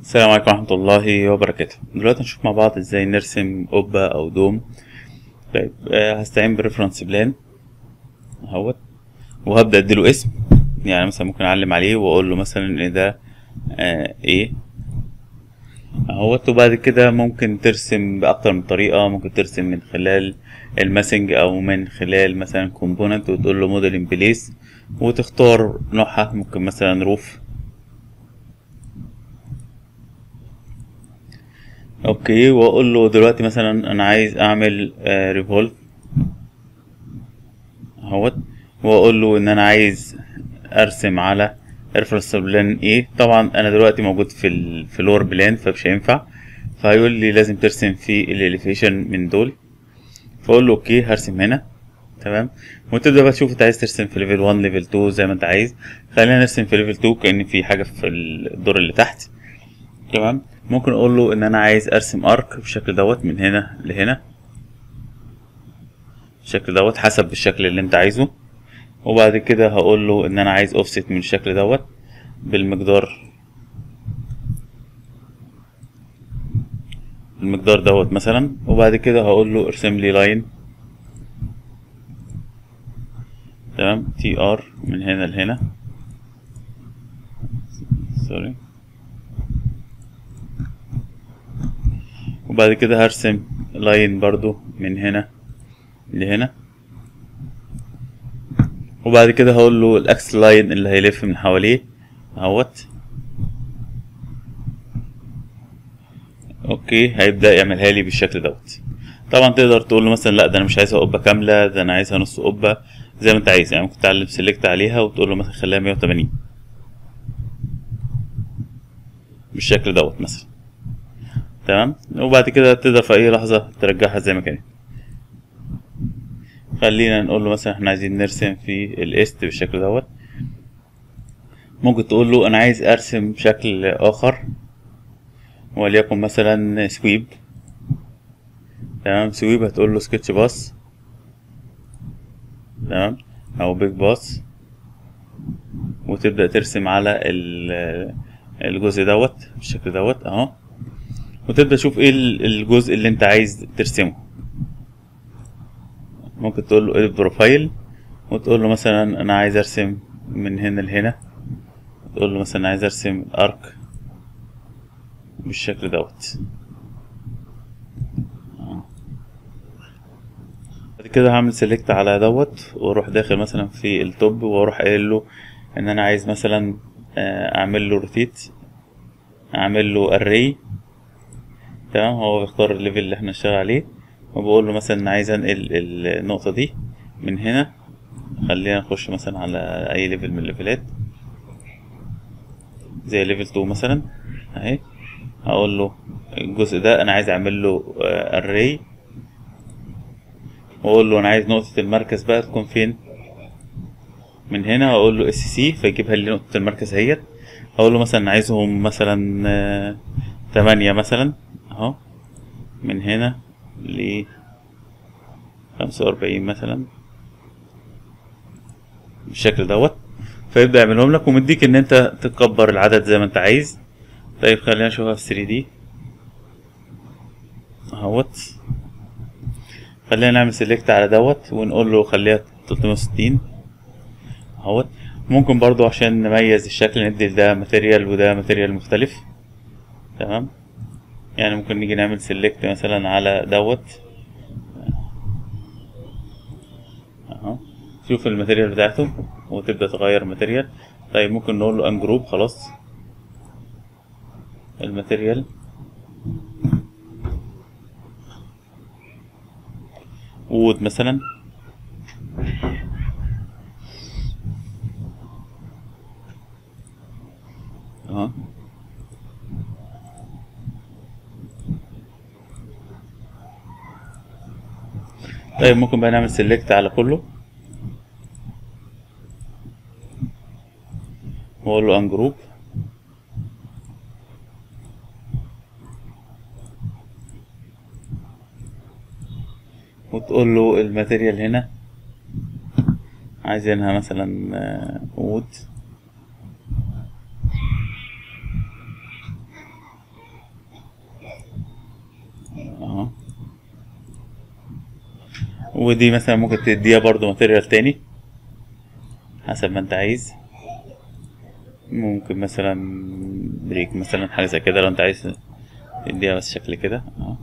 السلام عليكم ورحمة الله وبركاته. دلوقتي هنشوف مع بعض إزاي نرسم قبة أو دوم. طيب آه، هستعين ب reference plane أهوت. وهبدأ أديله اسم. يعني مثلا ممكن أعلم عليه وأقول له مثلا إن ده آه إيه أهوت. وبعد كده ممكن ترسم بأكتر من طريقة. ممكن ترسم من خلال ال massing أو من خلال مثلا component وتقول له model in place وتختار نوعها. ممكن مثلا roof okay واقول له دلوقتي مثلا أنا عايز أعمل revolve أهوت. واقول له إن أنا عايز أرسم على reference plane A طبعا أنا دلوقتي موجود في ال floor plan فمش هينفع. فهيقول لي لازم ترسم في ال elevation من دول. فأقول له okay هرسم هنا. تمام؟ وتبدأ بقى تشوف أنت عايز ترسم في level 1 level 2 زي ما أنت عايز. خلينا نرسم في level 2 كأن في حاجة في الدور اللي تحت. تمام؟ ممكن أقول له إن أنا عايز أرسم arc بالشكل دوت من هنا لهنا. بالشكل دوت حسب الشكل اللي أنت عايزه. وبعد كده هقول له إن أنا عايز اوفست من الشكل دوت بالمقدار المقدار دوت مثلا. وبعد كده هقول له ارسم لي line تمام؟ TR من هنا لهنا. sorry وبعد كده هرسم line برضو من هنا لهنا. وبعد كده هقول له ال axis line اللي هيلف من حواليه اهوت. okay هيبدأ يعملها لي بالشكل دوت. طبعا تقدر تقول له مثلا لا ده أنا مش عايزها قبة كاملة ده أنا عايزها نص قبة زي ما أنت عايز. يعني ممكن تعلم select عليها وتقول له مثلا خليها 180 بالشكل دوت مثلا. تمام؟ وبعد كده تقدر في أي لحظة ترجعها زي ما كانت. خلينا نقول له مثلا إحنا عايزين نرسم في ال east بالشكل دوت. ممكن تقول له أنا عايز أرسم شكل آخر وليكن مثلا sweep تمام؟ sweep هتقول له sketch path تمام؟ أو pick path وتبدأ ترسم على الجزء دوت بالشكل دوت أهو. وتبدأ تشوف إيه الجزء اللي أنت عايز ترسمه. ممكن تقول له edit profile وتقول له مثلا أنا عايز أرسم من هنا لهنا. تقول له مثلا عايز أرسم arc بالشكل دوت. بعد كده هعمل select على دوت وأروح داخل مثلا في ال tab وأروح قايل له إن أنا عايز مثلا أعمل له rotate أعمل له array. تمام؟ هو بيختار ال level اللي إحنا نشتغل عليه. وبقول له مثلا عايز انقل النقطة دي من هنا. خلينا نخش مثلا على أي level من الليفلات زي level 2 مثلا. أهي. هقول له الجزء ده أنا عايز أعمل له array. وأقول له أنا عايز نقطة المركز بقى تكون فين؟ من هنا. هقول له SC فيجيبها لي نقطة المركز اهيت هقول له مثلا عايزهم مثلا تمانية مثلا. أهو من هنا ل خمسة وأربعين مثلا بالشكل دوت. فيبدأ يعملهم لك ومديك إن أنت تكبر العدد زي ما أنت عايز. طيب خلينا نشوفها في 3D. أهوت. خلينا نعمل select على دوت ونقول له خليها 360 أهوت. ممكن برضو عشان نميز الشكل ندي ده material وده material مختلف. تمام؟ يعني ممكن نيجي نعمل select مثلا على دوت. اهو شوف ال material بتاعته وتبدأ تغير material. طيب ممكن نقول له ungroup خلاص. ال material. wood مثلا آه طيب ممكن بقى نعمل select على كله. واقول له ungroup وتقول له ال material هنا. عايزينها مثلا wood ودي مثلا ممكن تديها برضو material تاني. حسب ما انت عايز. ممكن مثلا brick مثلا حاجة زي كده لو انت عايز تديها بس شكل كده. آه.